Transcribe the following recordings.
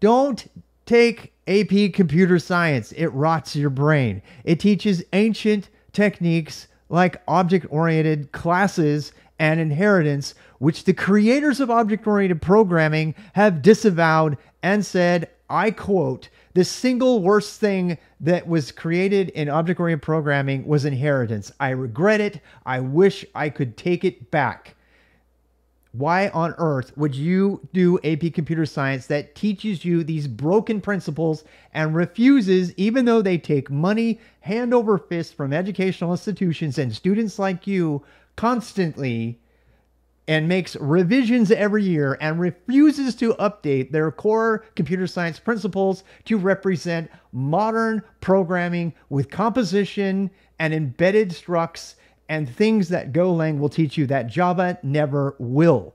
Don't take AP computer science. It rots your brain. It teaches ancient techniques like object oriented classes and inheritance, which the creators of object oriented programming have disavowed and said, I quote, the single worst thing that was created in object oriented programming was inheritance. I regret it. I wish I could take it back. Why on earth would you do AP computer science that teaches you these broken principles and refuses, even though they take money hand over fist from educational institutions and students like you constantly and makes revisions every year and refuses to update their core computer science principles to represent modern programming with composition and embedded structs and things that Golang will teach you that Java never will.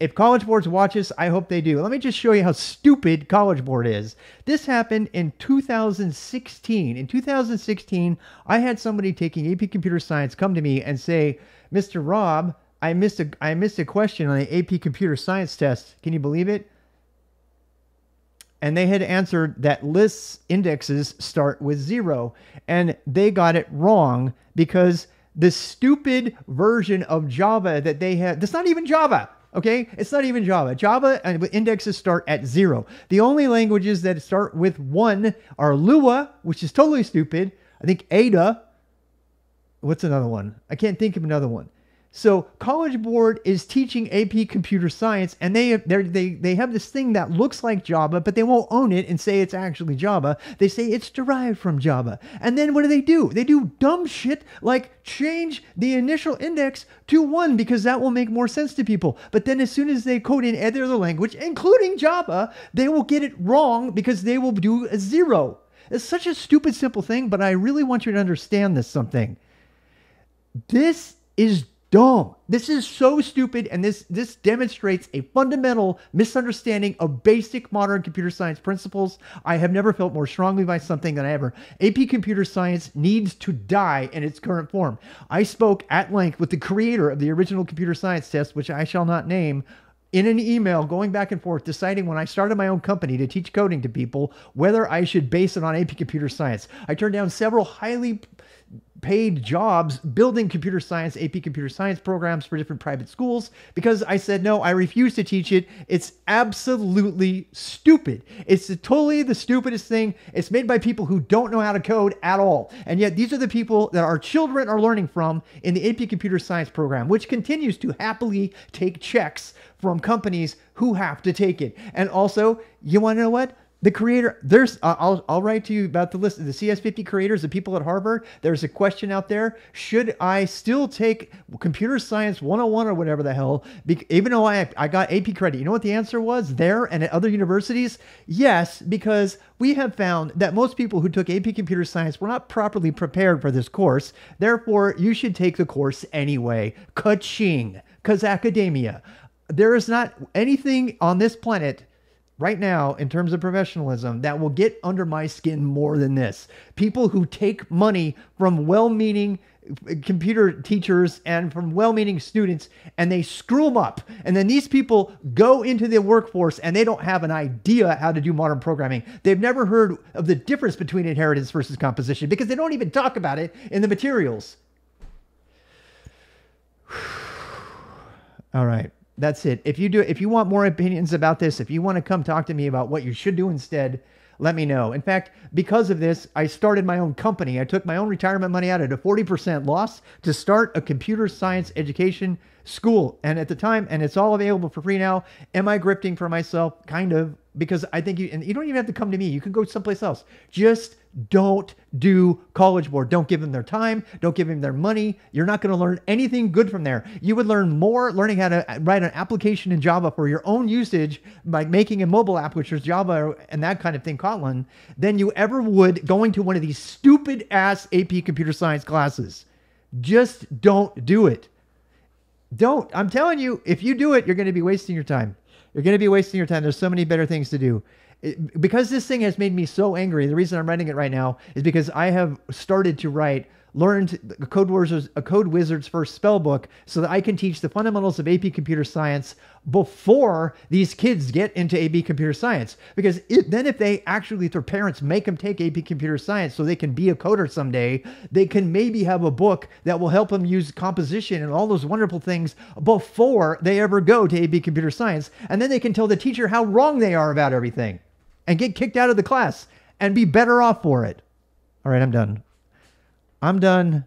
If College Board's watch this, I hope they do. Let me just show you how stupid College Board is. This happened in 2016. In 2016, I had somebody taking AP Computer Science come to me and say, Mr. Rob, I missed a I missed a question on the AP Computer Science test. Can you believe it? And they had answered that lists indexes start with zero, and they got it wrong because the stupid version of Java that they have. That's not even Java. Okay, it's not even Java. Java and indexes start at zero. The only languages that start with one are Lua, which is totally stupid. I think Ada. What's another one? I can't think of another one. So College Board is teaching AP Computer Science, and they they they have this thing that looks like Java, but they won't own it and say it's actually Java. They say it's derived from Java, and then what do they do? They do dumb shit like change the initial index to one because that will make more sense to people. But then as soon as they code in any other language, including Java, they will get it wrong because they will do a zero. It's such a stupid simple thing, but I really want you to understand this something. This is dumb. This is so stupid, and this this demonstrates a fundamental misunderstanding of basic modern computer science principles. I have never felt more strongly by something than I ever. AP computer science needs to die in its current form. I spoke at length with the creator of the original computer science test, which I shall not name, in an email going back and forth deciding when I started my own company to teach coding to people whether I should base it on AP computer science. I turned down several highly paid jobs building computer science, AP computer science programs for different private schools because I said, no, I refuse to teach it. It's absolutely stupid. It's totally the stupidest thing. It's made by people who don't know how to code at all. And yet, these are the people that our children are learning from in the AP computer science program, which continues to happily take checks from companies who have to take it. And also, you want to know what? The creator there's I'll, I'll write to you about the list. Of the cs50 creators the people at harvard there's a question out there. Should i still take computer science 101 or whatever the hell? Be, even though I, I got ap credit you know what the answer was there and at other universities? Yes because we have found that most people who took ap computer science were not properly prepared for this course. Therefore you should take the course anyway. Ka-ching because academia. There is not anything on this planet right now in terms of professionalism that will get under my skin more than this. People who take money from well meaning uh, computer teachers and from well meaning students and they screw them up. And then these people go into the workforce and they don't have an idea how to do modern programming. They've never heard of the difference between inheritance versus composition because they don't even talk about it in the materials. All right. That's it. If you do, if you want more opinions about this, if you want to come talk to me about what you should do instead, let me know. In fact, because of this, I started my own company. I took my own retirement money out at a 40% loss to start a computer science education school. And at the time, and it's all available for free now. Am I grifting for myself? Kind of, because I think you, and you don't even have to come to me. You can go someplace else. Just don't do College Board. Don't give them their time. Don't give them their money. You're not going to learn anything good from there. You would learn more learning how to write an application in Java for your own usage by making a mobile app, which is Java and that kind of thing, Kotlin, than you ever would going to one of these stupid ass AP computer science classes. Just don't do it. Don't. I'm telling you, if you do it, you're going to be wasting your time. You're going to be wasting your time. There's so many better things to do because this thing has made me so angry. The reason I'm writing it right now is because I have started to write learned the Code Wizards, a Code Wizard's first spell book so that I can teach the fundamentals of AP computer science before these kids get into AP computer science. Because it, then if they actually, their parents make them take AP computer science so they can be a coder someday, they can maybe have a book that will help them use composition and all those wonderful things before they ever go to AP computer science. And then they can tell the teacher how wrong they are about everything and get kicked out of the class and be better off for it. All right, I'm done. I'm done.